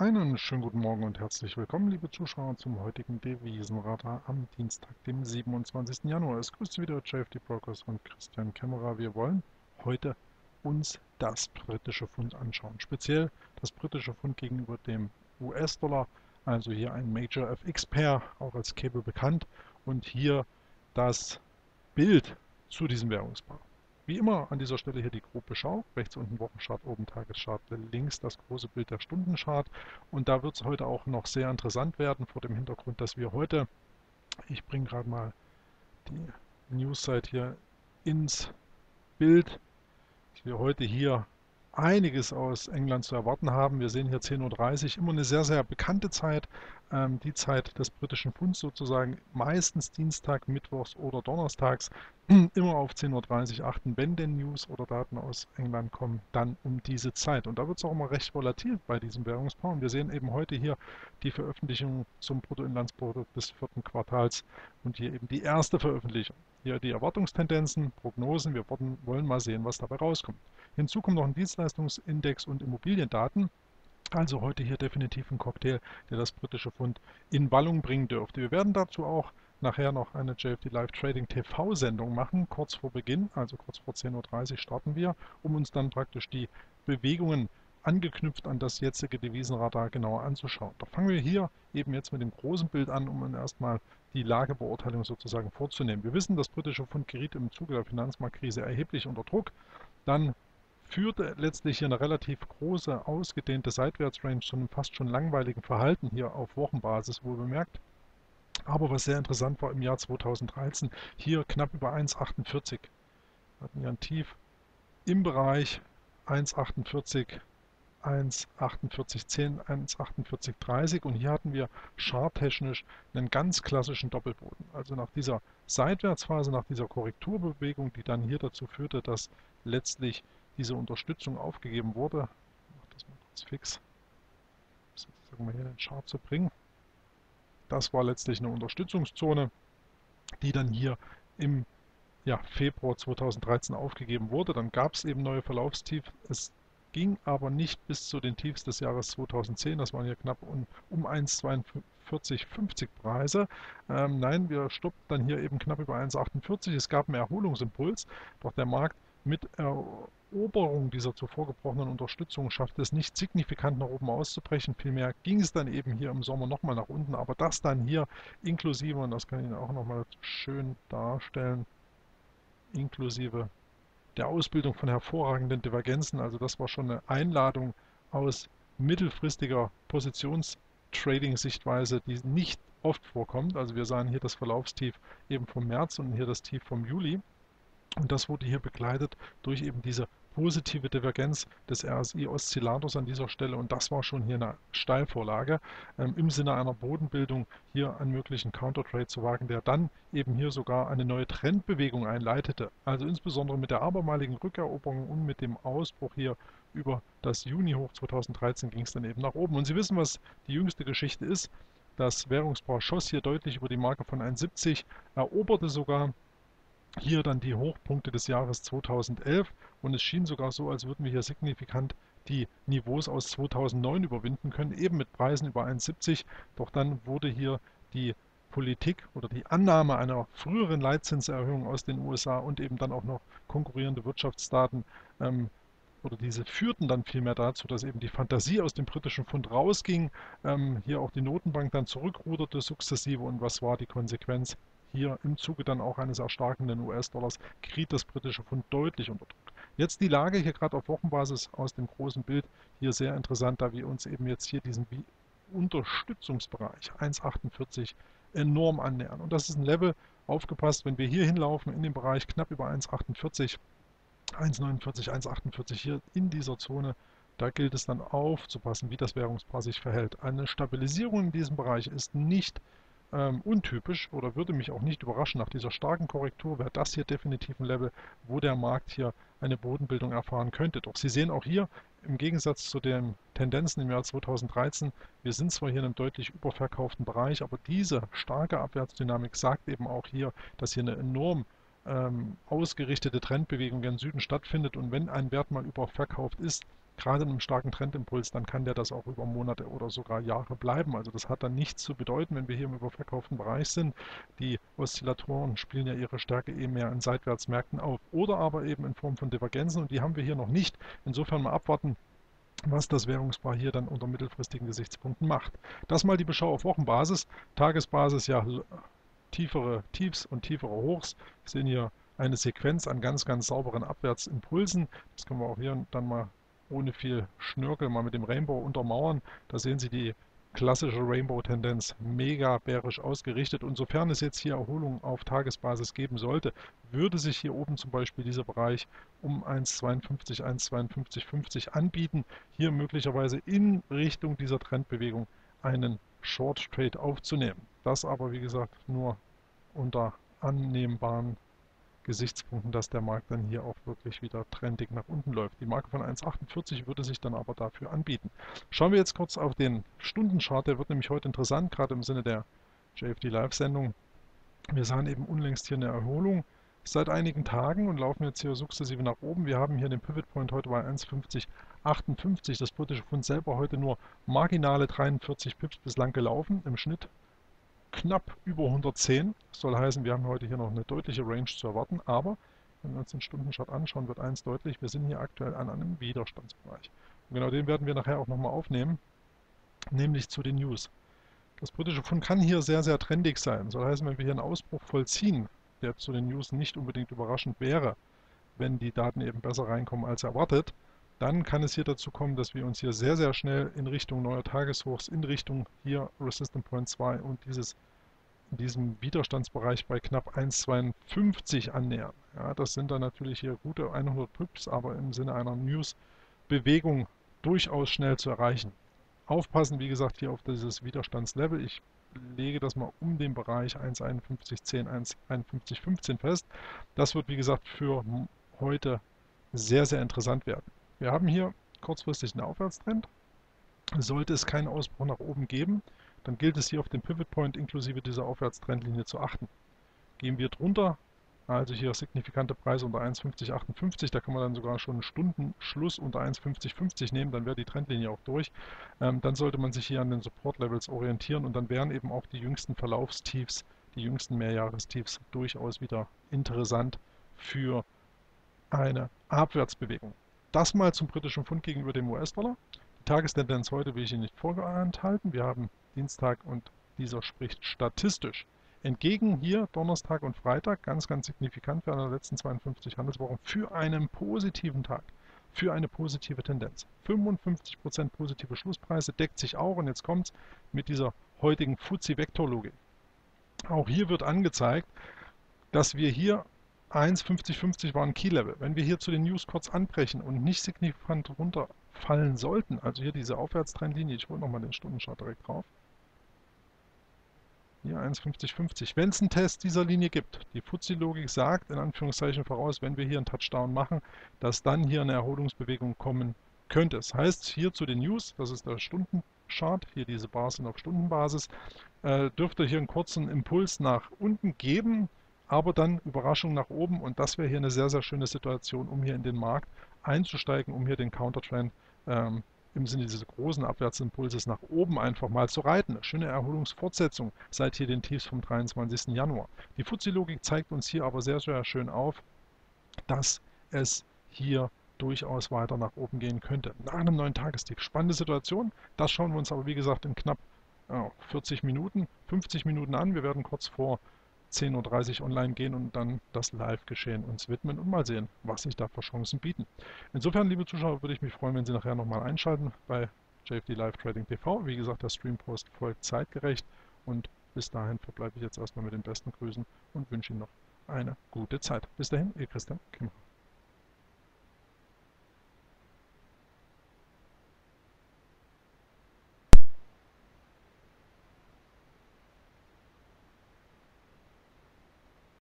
Einen schönen guten Morgen und herzlich willkommen, liebe Zuschauer, zum heutigen Devisenradar am Dienstag, dem 27. Januar. Es grüßt wieder JFD Brokers und Christian Kämmerer. Wir wollen heute uns das britische Pfund anschauen. Speziell das britische Pfund gegenüber dem US-Dollar, also hier ein Major FX Pair, auch als Cable bekannt. Und hier das Bild zu diesem Währungspaar. Wie immer an dieser Stelle hier die grobe Schau. Rechts unten Wochenchart, oben Tageschart, links das große Bild der Stundenchart. Und da wird es heute auch noch sehr interessant werden vor dem Hintergrund, dass wir heute, ich bringe gerade mal die News-Site hier ins Bild, dass wir heute hier einiges aus England zu erwarten haben. Wir sehen hier 10.30 Uhr, immer eine sehr, sehr bekannte Zeit, ähm, die Zeit des britischen Pfunds sozusagen, meistens Dienstag, Mittwochs oder Donnerstags, immer auf 10.30 Uhr achten, wenn denn News oder Daten aus England kommen, dann um diese Zeit. Und da wird es auch immer recht volatil bei diesem Währungspaar. Und wir sehen eben heute hier die Veröffentlichung zum Bruttoinlandsprodukt des vierten Quartals und hier eben die erste Veröffentlichung. Hier die Erwartungstendenzen, Prognosen, wir wollen mal sehen, was dabei rauskommt. Hinzu kommt noch ein Dienstleistungsindex und Immobiliendaten. Also heute hier definitiv ein Cocktail, der das britische Pfund in Wallung bringen dürfte. Wir werden dazu auch nachher noch eine JFD Live Trading TV Sendung machen, kurz vor Beginn, also kurz vor 10.30 Uhr starten wir, um uns dann praktisch die Bewegungen angeknüpft an das jetzige Devisenradar genauer anzuschauen. Da fangen wir hier eben jetzt mit dem großen Bild an, um erstmal die Lagebeurteilung sozusagen vorzunehmen. Wir wissen, das britische Pfund geriet im Zuge der Finanzmarktkrise erheblich unter Druck. Dann führte letztlich hier eine relativ große, ausgedehnte Seitwärtsrange zu einem fast schon langweiligen Verhalten hier auf Wochenbasis wohl bemerkt. Aber was sehr interessant war im Jahr 2013, hier knapp über 1,48. Wir hatten hier ein Tief im Bereich 1,48, 1,48,10, 1,48,30 und hier hatten wir charttechnisch einen ganz klassischen Doppelboden. Also nach dieser Seitwärtsphase, nach dieser Korrekturbewegung, die dann hier dazu führte, dass letztlich diese Unterstützung aufgegeben wurde. Ich mache das mal kurz fix, um sozusagen mal hier den Chart zu bringen. Das war letztlich eine Unterstützungszone, die dann hier im ja, Februar 2013 aufgegeben wurde. Dann gab es eben neue Verlaufstief. Es ging aber nicht bis zu den Tiefs des Jahres 2010. Das waren hier knapp um, um 1,4250 Preise. Ähm, nein, wir stoppten dann hier eben knapp über 1,48. Es gab einen Erholungsimpuls, doch der Markt mit Eroberung dieser zuvor gebrochenen Unterstützung schaffte es nicht signifikant nach oben auszubrechen. Vielmehr ging es dann eben hier im Sommer nochmal nach unten. Aber das dann hier inklusive, und das kann ich Ihnen auch nochmal schön darstellen, inklusive der Ausbildung von hervorragenden Divergenzen. Also das war schon eine Einladung aus mittelfristiger Positionstrading-Sichtweise, die nicht oft vorkommt. Also wir sahen hier das Verlaufstief eben vom März und hier das Tief vom Juli. Und das wurde hier begleitet durch eben diese positive Divergenz des RSI-Oszillators an dieser Stelle und das war schon hier eine Steilvorlage ähm, im Sinne einer Bodenbildung hier einen möglichen Countertrade zu wagen, der dann eben hier sogar eine neue Trendbewegung einleitete. Also insbesondere mit der abermaligen Rückeroberung und mit dem Ausbruch hier über das Juni-Hoch 2013 ging es dann eben nach oben. Und Sie wissen, was die jüngste Geschichte ist. Das Währungspaar schoss hier deutlich über die Marke von 1,70, eroberte sogar hier dann die Hochpunkte des Jahres 2011 und es schien sogar so, als würden wir hier signifikant die Niveaus aus 2009 überwinden können, eben mit Preisen über 1,70. Doch dann wurde hier die Politik oder die Annahme einer früheren Leitzinserhöhung aus den USA und eben dann auch noch konkurrierende Wirtschaftsdaten ähm, oder diese führten dann vielmehr dazu, dass eben die Fantasie aus dem britischen Pfund rausging, ähm, hier auch die Notenbank dann zurückruderte sukzessive und was war die Konsequenz? Hier im Zuge dann auch eines erstarkenden US-Dollars geriet das britische Pfund deutlich unter Druck. Jetzt die Lage hier gerade auf Wochenbasis aus dem großen Bild hier sehr interessant, da wir uns eben jetzt hier diesen Unterstützungsbereich 1,48 enorm annähern. Und das ist ein Level, aufgepasst, wenn wir hier hinlaufen in dem Bereich knapp über 1,48, 1,49, 1,48 hier in dieser Zone, da gilt es dann aufzupassen, wie das Währungspaar sich verhält. Eine Stabilisierung in diesem Bereich ist nicht ähm, untypisch oder würde mich auch nicht überraschen. Nach dieser starken Korrektur wäre das hier definitiv ein Level, wo der Markt hier eine Bodenbildung erfahren könnte. Doch Sie sehen auch hier im Gegensatz zu den Tendenzen im Jahr 2013, wir sind zwar hier in einem deutlich überverkauften Bereich, aber diese starke Abwärtsdynamik sagt eben auch hier, dass hier eine enorm ähm, ausgerichtete Trendbewegung gen Süden stattfindet und wenn ein Wert mal überverkauft ist, gerade in einem starken Trendimpuls, dann kann der das auch über Monate oder sogar Jahre bleiben. Also das hat dann nichts zu bedeuten, wenn wir hier im überverkauften Bereich sind. Die Oszillatoren spielen ja ihre Stärke eben mehr in Seitwärtsmärkten auf oder aber eben in Form von Divergenzen und die haben wir hier noch nicht. Insofern mal abwarten, was das Währungspaar hier dann unter mittelfristigen Gesichtspunkten macht. Das mal die Beschau auf Wochenbasis, Tagesbasis ja tiefere Tiefs und tiefere Hochs. Wir sehen hier eine Sequenz an ganz, ganz sauberen Abwärtsimpulsen. Das können wir auch hier dann mal ohne viel Schnörkel mal mit dem Rainbow untermauern. Da sehen Sie die klassische Rainbow-Tendenz mega bärisch ausgerichtet. Und sofern es jetzt hier Erholung auf Tagesbasis geben sollte, würde sich hier oben zum Beispiel dieser Bereich um 1,52, 1,5250 anbieten. Hier möglicherweise in Richtung dieser Trendbewegung einen Short Trade aufzunehmen. Das aber, wie gesagt, nur unter annehmbaren Gesichtspunkten, dass der Markt dann hier auch wirklich wieder trendig nach unten läuft. Die Marke von 1,48 würde sich dann aber dafür anbieten. Schauen wir jetzt kurz auf den Stundenchart, der wird nämlich heute interessant, gerade im Sinne der JFD Live-Sendung. Wir sahen eben unlängst hier eine Erholung seit einigen Tagen und laufen jetzt hier sukzessive nach oben. Wir haben hier den Pivot Point heute bei 1,5058. Das britische Pfund selber heute nur marginale 43 Pips bislang gelaufen im Schnitt knapp über 110. Das soll heißen, wir haben heute hier noch eine deutliche Range zu erwarten, aber wenn wir uns den Stundenchart anschauen, wird eins deutlich, wir sind hier aktuell an einem Widerstandsbereich. Und genau den werden wir nachher auch nochmal aufnehmen, nämlich zu den News. Das britische Pfund kann hier sehr, sehr trendig sein. Soll heißen, wenn wir hier einen Ausbruch vollziehen, der zu den News nicht unbedingt überraschend wäre, wenn die Daten eben besser reinkommen als erwartet, dann kann es hier dazu kommen, dass wir uns hier sehr, sehr schnell in Richtung neuer Tageshochs, in Richtung hier Resistant Point 2 und dieses, diesem Widerstandsbereich bei knapp 1,52 annähern. Ja, das sind dann natürlich hier gute 100 Pips, aber im Sinne einer News-Bewegung durchaus schnell zu erreichen. Aufpassen, wie gesagt, hier auf dieses Widerstandslevel. Ich lege das mal um den Bereich 1,5110, 1,5115 fest. Das wird, wie gesagt, für heute sehr, sehr interessant werden. Wir haben hier kurzfristig einen Aufwärtstrend. Sollte es keinen Ausbruch nach oben geben, dann gilt es hier auf den Pivot Point inklusive dieser Aufwärtstrendlinie zu achten. Gehen wir drunter, also hier signifikante Preise unter 1,5058, da kann man dann sogar schon einen Stundenschluss unter 1,5050 nehmen, dann wäre die Trendlinie auch durch. Ähm, dann sollte man sich hier an den Support Levels orientieren und dann wären eben auch die jüngsten Verlaufstiefs, die jüngsten Mehrjahrestiefs durchaus wieder interessant für eine Abwärtsbewegung. Das mal zum britischen Pfund gegenüber dem US-Dollar. Die Tagestendenz heute will ich Ihnen nicht vorenthalten. Wir haben Dienstag und dieser spricht statistisch entgegen hier Donnerstag und Freitag, ganz, ganz signifikant für eine der letzten 52 Handelswochen, für einen positiven Tag, für eine positive Tendenz. 55% positive Schlusspreise deckt sich auch, und jetzt kommt es mit dieser heutigen Fuzzi-Vektorlogik. Auch hier wird angezeigt, dass wir hier 1,5050 war ein Key-Level. Wenn wir hier zu den News kurz anbrechen und nicht signifikant runterfallen sollten, also hier diese Aufwärtstrendlinie, ich hole nochmal den Stundenchart direkt drauf, hier 1,5050. Wenn es einen Test dieser Linie gibt, die Fuzzi-Logik sagt, in Anführungszeichen voraus, wenn wir hier einen Touchdown machen, dass dann hier eine Erholungsbewegung kommen könnte. Das heißt, hier zu den News, das ist der Stundenchart, hier diese Bars sind auf Stundenbasis, äh, dürfte hier einen kurzen Impuls nach unten geben, aber dann Überraschung nach oben und das wäre hier eine sehr, sehr schöne Situation, um hier in den Markt einzusteigen, um hier den Countertrend ähm, im Sinne dieses großen Abwärtsimpulses nach oben einfach mal zu reiten. Schöne Erholungsfortsetzung seit hier den Tiefs vom 23. Januar. Die Fuzzi-Logik zeigt uns hier aber sehr, sehr schön auf, dass es hier durchaus weiter nach oben gehen könnte. Nach einem neuen Tagestief. Spannende Situation. Das schauen wir uns aber wie gesagt in knapp 40 Minuten, 50 Minuten an. Wir werden kurz vor 10.30 Uhr online gehen und dann das Live-Geschehen uns widmen und mal sehen, was sich da für Chancen bieten. Insofern, liebe Zuschauer, würde ich mich freuen, wenn Sie nachher nochmal einschalten bei JFD Live Trading TV. Wie gesagt, der Streampost folgt zeitgerecht und bis dahin verbleibe ich jetzt erstmal mit den besten Grüßen und wünsche Ihnen noch eine gute Zeit. Bis dahin, Ihr Christian Kimmer.